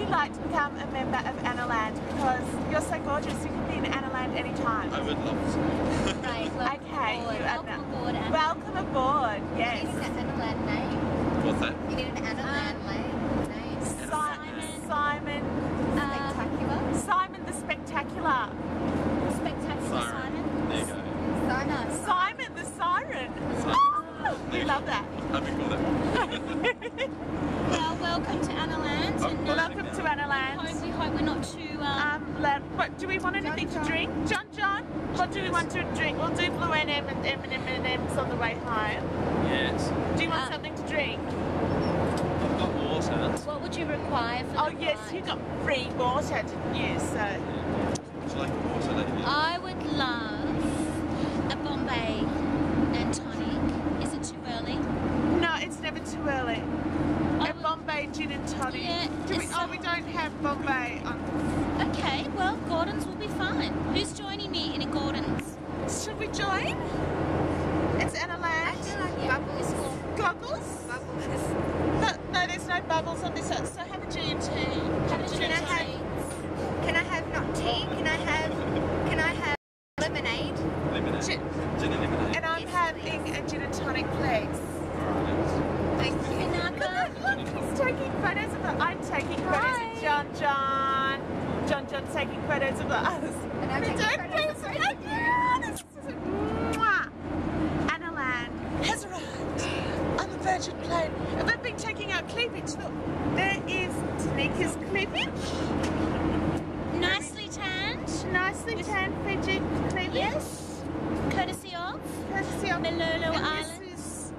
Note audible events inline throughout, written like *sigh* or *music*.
you like to become a member of Annaland? Because you're so gorgeous, you can be in Annaland anytime. I would love to. Right, *laughs* welcome Okay, aboard. you are welcome now- aboard. Anna. Welcome aboard, You yes. need an Annaland name. What's that? You need an Annaland name. Simon. Simon. Simon. Uh, Spectacular. Simon the Spectacular. Spectacular Siren. Simon. There you go. Simon. Simon the Siren. Siren. Oh, *laughs* we love that. I've been called it. *laughs* Well, welcome to Annaland. Oh, And, well, uh, Welcome to hope, Annaland. we hope we're not too. Uh, Um, lad, what, do we want anything to drink? John John? What do we want to drink? We'll do Blue and M and M and M and M's on the way home. Yes. Do you want Uh, something to drink? I've got water. What would you require for Oh the yes, ride? you got free water, didn't you? So Would you like water, lady? I would love a Bombay and tonic. Is it too early? no, it's never too early. I A would- Bombay gin. Yeah, Do we, oh, we don't have Bombay. On. Okay, well, Gordon's will be fine. Who's joining me in a Gordon's? Should we join? It's Anna I Land. feel like bubbles. Goggles? Bubbles. No, no, there's no bubbles on this one. So have a G and T. Have a G Can I have? Can I have not tea? Can I have? Can I have lemonade? Lemonade. Gin. Gin and lemonade. And I'm Yes, having a gin and tonic, please. Thank you. Pinaka? Look, he's taking photos of us. I'm taking photos of John John. John John's taking photos of us. And I'm We *laughs* taking photos of so- Yeah, this is a- Mwah. Anna Land has arrived on the Virgin plane. And they've been taking out cleavage. Look, there is Tanika's cleavage. Nicely tanned. Nicely tanned Fiji cleavage. Yes. Courtesy of Courtesy of Malolo and Island. This is,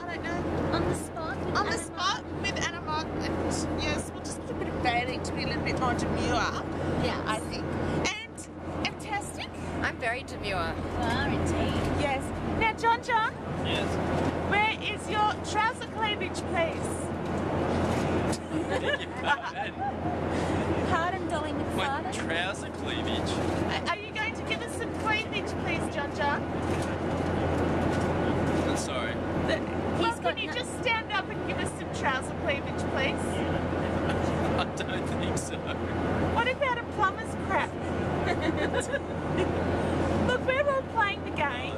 I don't know. On the spot. with on the Anna spot with Anna Mark. And yes, we'll just put a bit of bathing to be a little bit more demure, Yeah. I think. And fantastic. I'm very demure. You are indeed. Yes. Now, John John, Yes. where is your trouser cleavage, please? Beg your pardon. *laughs* Pardon, Dolly My McFarlane. trouser cleavage. Are- Are you going to give us some cleavage, please, John John? I'm sorry. The- well, got can you just stand up and give us some trouser cleavage, please? I so. *laughs* What about a plumber's crap? *laughs* Look, we're all playing the game.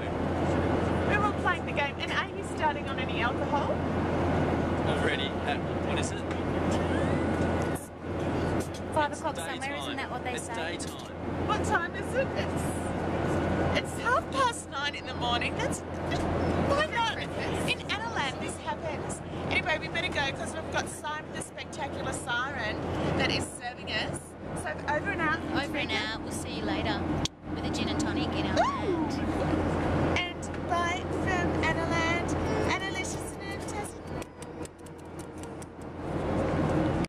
We're all playing the game. And are you starting on any alcohol? Already. Uh, what is it? Five o'clock somewhere, isn't that what they it's say? daytime. What time is it? It's it's half past nine in the morning. That's why not? In Annaland, this happens. Anyway, we better go because we've got Simon the spectacular siren that is serving us. So over and out. Over and out. We'll see you later with a gin and tonic in our hand.